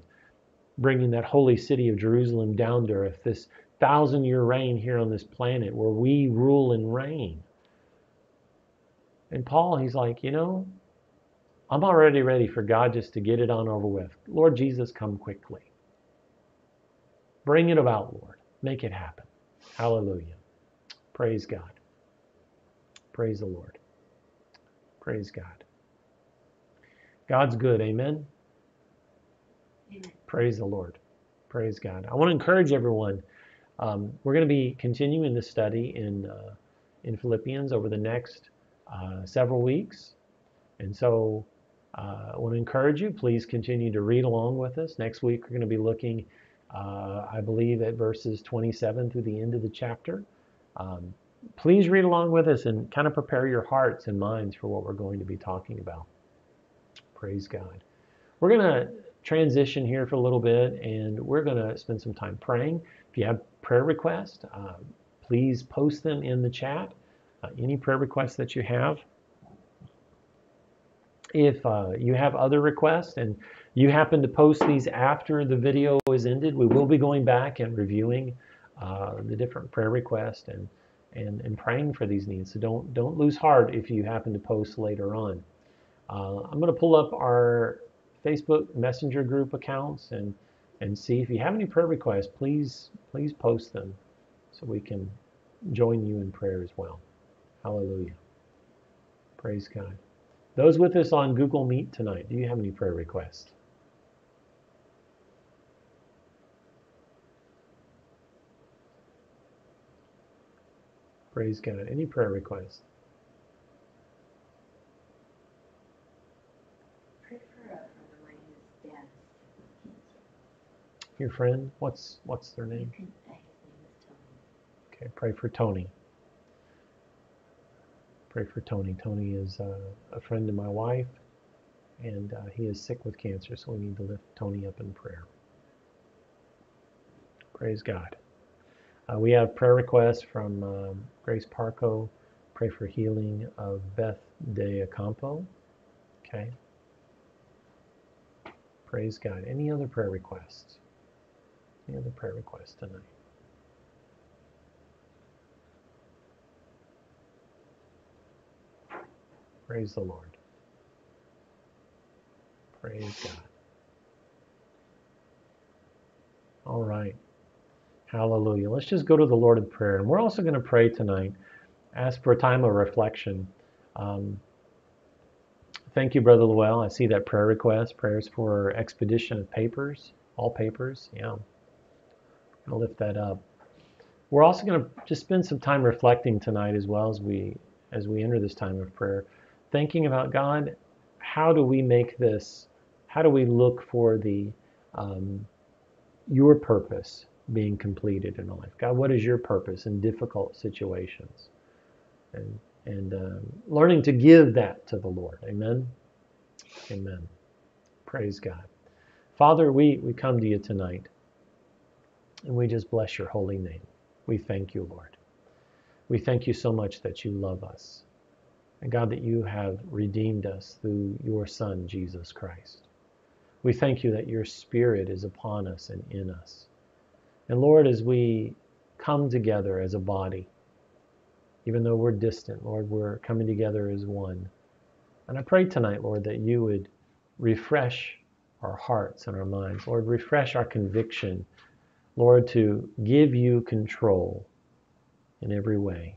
bringing that holy city of Jerusalem down to earth, this thousand year reign here on this planet where we rule and reign. And Paul, he's like, you know, I'm already ready for God just to get it on over with. Lord Jesus, come quickly. Bring it about, Lord. Make it happen. Hallelujah. Praise God. Praise the Lord. Praise God. God's good. Amen. Amen. Praise the Lord. Praise God. I want to encourage everyone. Um, we're going to be continuing the study in uh, in Philippians over the next uh, several weeks, and so uh, I want to encourage you. Please continue to read along with us. Next week we're going to be looking, uh, I believe, at verses 27 through the end of the chapter. Um, please read along with us and kind of prepare your hearts and minds for what we're going to be talking about. Praise God. We're going to transition here for a little bit and we're going to spend some time praying. If you have prayer requests, uh, please post them in the chat. Uh, any prayer requests that you have. If uh, you have other requests and you happen to post these after the video is ended, we will be going back and reviewing uh, the different prayer requests and, and, and praying for these needs. So don't, don't lose heart if you happen to post later on. Uh, I'm going to pull up our Facebook Messenger group accounts and, and see if you have any prayer requests, please, please post them so we can join you in prayer as well. Hallelujah. Praise God. Those with us on Google Meet tonight, do you have any prayer requests? Praise God. Any prayer requests? Pray for a friend of mine whose dad. Your friend? What's what's their name? can say his name is Tony. Okay, pray for Tony. Pray for Tony. Tony is uh, a friend of my wife, and uh, he is sick with cancer, so we need to lift Tony up in prayer. Praise God. Uh, we have prayer requests from um, Grace Parco. Pray for healing of Beth De Acampo. Okay. Praise God. Any other prayer requests? Any other prayer requests tonight? Praise the Lord. Praise God. All right. Hallelujah. Let's just go to the Lord in prayer. And we're also going to pray tonight, ask for a time of reflection. Um, thank you, Brother Llewell. I see that prayer request, prayers for expedition of papers, all papers. Yeah. I'll lift that up. We're also going to just spend some time reflecting tonight as well as we as we enter this time of prayer, thinking about God, how do we make this, how do we look for the um, your purpose being completed in life. God, what is your purpose in difficult situations? And, and um, learning to give that to the Lord. Amen. Amen. Praise God. Father, we, we come to you tonight and we just bless your holy name. We thank you, Lord. We thank you so much that you love us. And God, that you have redeemed us through your Son, Jesus Christ. We thank you that your Spirit is upon us and in us. And Lord, as we come together as a body, even though we're distant, Lord, we're coming together as one. And I pray tonight, Lord, that you would refresh our hearts and our minds. Lord, refresh our conviction, Lord, to give you control in every way.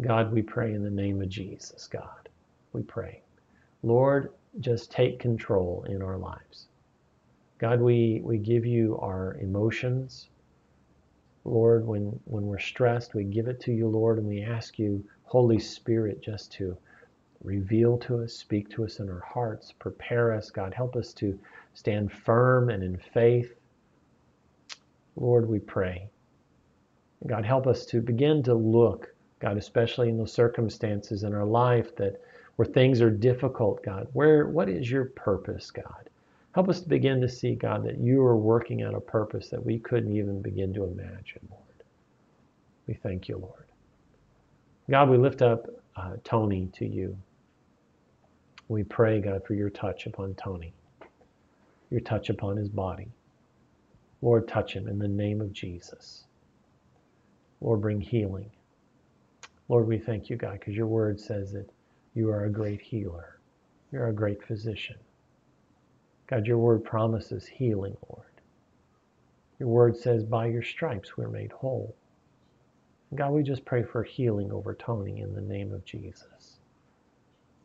God, we pray in the name of Jesus, God. We pray. Lord, just take control in our lives. God, we, we give you our emotions, Lord, when, when we're stressed, we give it to you, Lord, and we ask you, Holy Spirit, just to reveal to us, speak to us in our hearts, prepare us. God, help us to stand firm and in faith. Lord, we pray. God, help us to begin to look, God, especially in those circumstances in our life that where things are difficult, God. Where what is your purpose, God? Help us to begin to see, God, that you are working out a purpose that we couldn't even begin to imagine, Lord. We thank you, Lord. God, we lift up uh, Tony to you. We pray, God, for your touch upon Tony, your touch upon his body. Lord, touch him in the name of Jesus. Lord, bring healing. Lord, we thank you, God, because your word says that you are a great healer. You're a great physician. God, your word promises healing, Lord. Your word says, by your stripes we're made whole. God, we just pray for healing over Tony in the name of Jesus.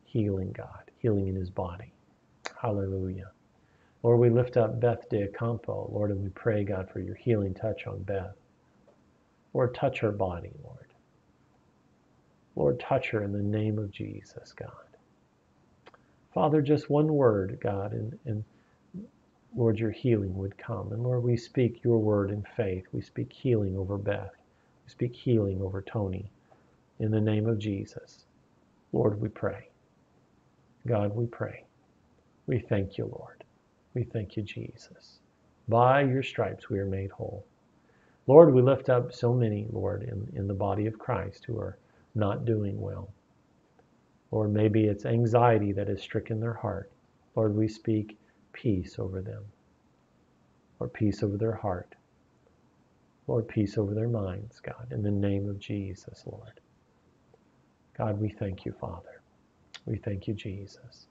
Healing, God, healing in his body. Hallelujah. Lord, we lift up Beth de Campo, Lord, and we pray, God, for your healing touch on Beth. Lord, touch her body, Lord. Lord, touch her in the name of Jesus, God. Father, just one word, God, and, and Lord, your healing would come. And Lord, we speak your word in faith. We speak healing over Beth. We speak healing over Tony. In the name of Jesus. Lord, we pray. God, we pray. We thank you, Lord. We thank you, Jesus. By your stripes we are made whole. Lord, we lift up so many, Lord, in, in the body of Christ who are not doing well. Lord, maybe it's anxiety that has stricken their heart. Lord, we speak peace over them, or peace over their heart. Lord, peace over their minds, God, in the name of Jesus, Lord. God, we thank you, Father. We thank you, Jesus.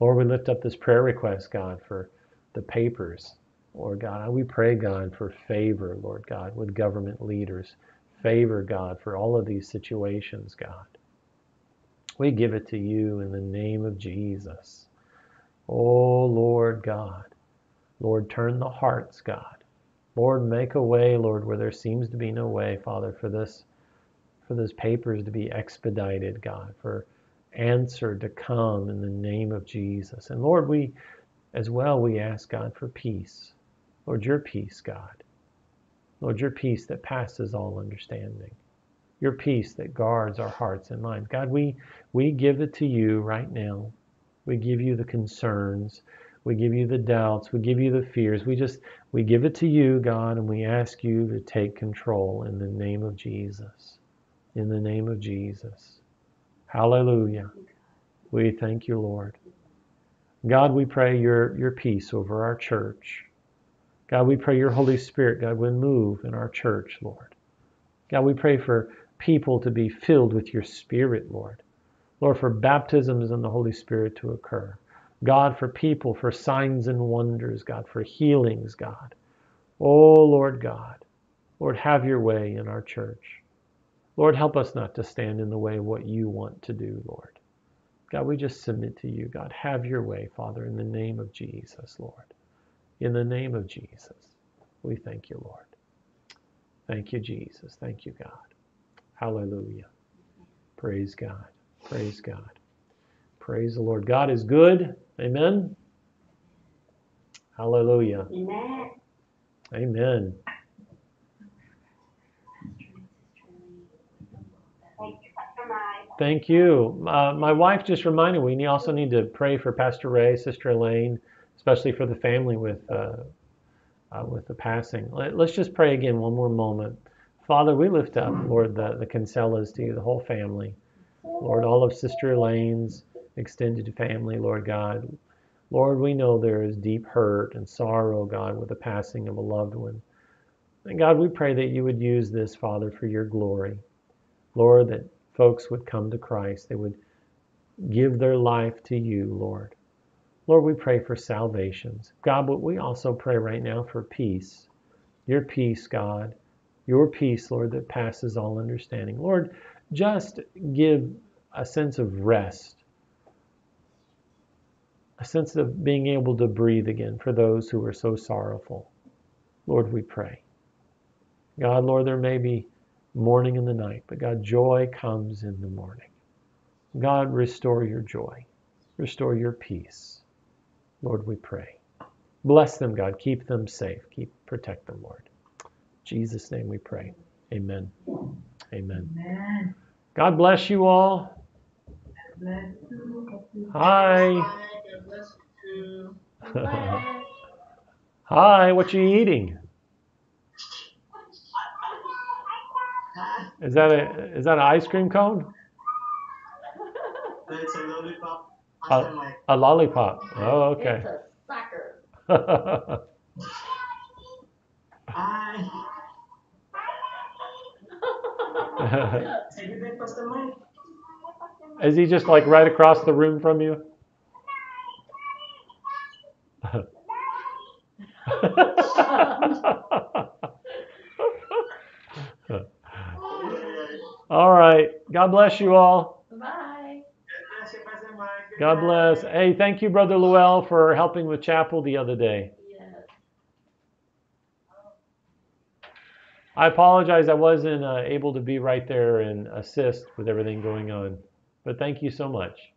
Lord, we lift up this prayer request, God, for the papers. Lord God, we pray, God, for favor, Lord God, with government leaders. Favor, God, for all of these situations, God. We give it to you in the name of Jesus. Oh, Lord God. Lord, turn the hearts, God. Lord, make a way, Lord, where there seems to be no way, Father, for this for those papers to be expedited, God, for answer to come in the name of Jesus. And Lord, we as well we ask God for peace. Lord, your peace, God. Lord, your peace that passes all understanding. Your peace that guards our hearts and minds. God, we we give it to you right now. We give you the concerns. We give you the doubts. We give you the fears. We just, we give it to you, God, and we ask you to take control in the name of Jesus. In the name of Jesus. Hallelujah. We thank you, Lord. God, we pray your, your peace over our church. God, we pray your Holy Spirit, God, would move in our church, Lord. God, we pray for people to be filled with your Spirit, Lord. Lord, for baptisms in the Holy Spirit to occur. God, for people, for signs and wonders, God, for healings, God. Oh, Lord God, Lord, have your way in our church. Lord, help us not to stand in the way of what you want to do, Lord. God, we just submit to you, God. Have your way, Father, in the name of Jesus, Lord. In the name of Jesus, we thank you, Lord. Thank you, Jesus. Thank you, God. Hallelujah. Praise God. Praise God. Praise the Lord. God is good. Amen. Hallelujah. Amen. Amen. Thank you. Uh, my wife just reminded me we also need to pray for Pastor Ray, Sister Elaine, especially for the family with uh, uh, with the passing. Let, us just pray again one more moment. Father, we lift up, Lord, the, the Kinsellas to you, the whole family. Lord, all of Sister Elaine's extended family, Lord God. Lord, we know there is deep hurt and sorrow, God, with the passing of a loved one. And God, we pray that you would use this, Father, for your glory. Lord, that folks would come to Christ. They would give their life to you, Lord. Lord, we pray for salvations. God, but we also pray right now for peace. Your peace, God. Your peace, Lord, that passes all understanding. Lord, just give a sense of rest, a sense of being able to breathe again for those who are so sorrowful. Lord, we pray. God, Lord, there may be mourning in the night, but God, joy comes in the morning. God, restore your joy, restore your peace. Lord, we pray. Bless them, God. Keep them safe. Keep protect them, Lord. In Jesus' name we pray. Amen. Amen. Amen. God bless you all. Bless you. Hi. God bless you. Hi, what you eating? Is that a is that an ice cream cone? It's a lollipop. A, a lollipop. Oh, It's okay. a sucker. Hi. Say good day, Pastor Mike. Is he just like right across the room from you? all right. God bless you all. Bye. God bless you, Pastor Mike. Good God night. bless. Hey, thank you, Brother Llewell, for helping with chapel the other day. Yes. I apologize I wasn't uh, able to be right there and assist with everything going on. But thank you so much.